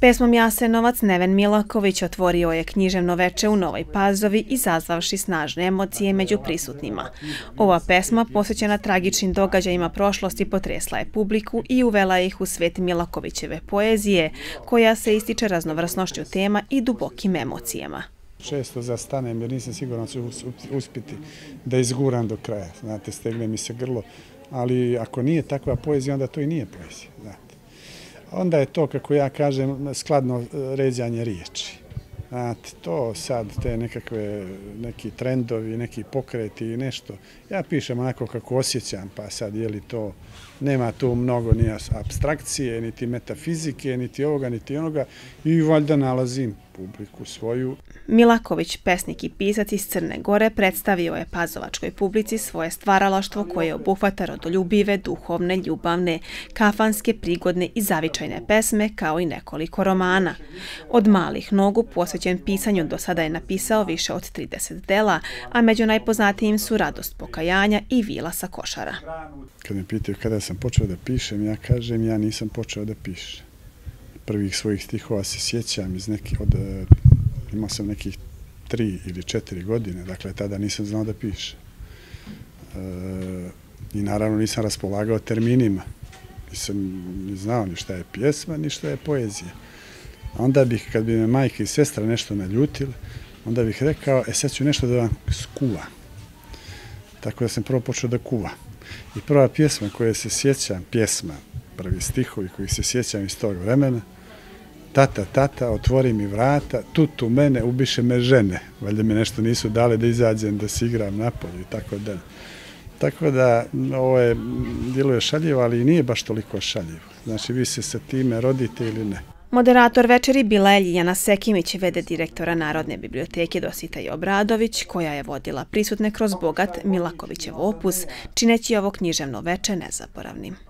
Pesmom Jasenovac Neven Milaković otvorio je književno veče u Novoj Pazovi izazvavši snažne emocije među prisutnima. Ova pesma, posvećena tragičnim događajima prošlosti, potresla je publiku i uvela ih u svet Milakovićeve poezije, koja se ističe raznovrsnošću tema i dubokim emocijama. Često zastanem jer nisam siguran da ću uspiti da izguram do kraja. Znate, stegne mi se grlo, ali ako nije takva poezija, onda to i nije poezija. Da onda je to, kako ja kažem, skladno eh, ređanje riječi. Znate, to sad, te nekakve, neki trendovi, neki pokreti i nešto, ja pišem onako kako osjećam, pa sad je li to, nema tu mnogo ni abstrakcije, niti metafizike, niti ovoga, niti onoga i valjda nalazim publiku svoju. Milaković, pesnik i pisac iz Crne Gore, predstavio je pazovačkoj publici svoje stvaralaštvo koje obuhvata rodoljubive, duhovne, ljubavne, kafanske, prigodne i zavičajne pesme, kao i nekoliko romana. Od malih nogu posvećen pisanju do sada je napisao više od 30 dela, a među najpoznatijim su Radost pokajanja i Vila sa košara. Kad me pitaju kada sam počeo da pišem, ja kažem ja nisam počeo da pišem prvih svojih stihova se sjećam iz nekih od e, imao sam nekih tri ili četiri godine, dakle tada nisam znao da piše. E, I naravno nisam raspolagao terminima. Nisam ni znao ni šta je pjesma, ni šta je poezija. Onda bih, kad bi me majka i sestra nešto naljutili, onda bih rekao, e sad ću nešto da vam skuva. Tako da sam prvo počeo da kuva. I prva pjesma koja se sjećam, pjesma, prvi stihovi koji se sjećam iz tog vremena, tata, tata, otvori mi vrata, tutu mene, ubiše me žene. Valjda mi nešto nisu dale da izađem, da si igram napolju i tako da. Tako da, ovo je, djeluje šaljivo, ali nije baš toliko šaljivo. Znači, vi se sa time rodite ili ne. Moderator večeri bila je Ljijana Sekimić, vede direktora Narodne biblioteke Dosita Jobradović, Obradović, koja je vodila prisutne kroz bogat Milakovićev opus, čineći ovo književno veče nezaboravnim.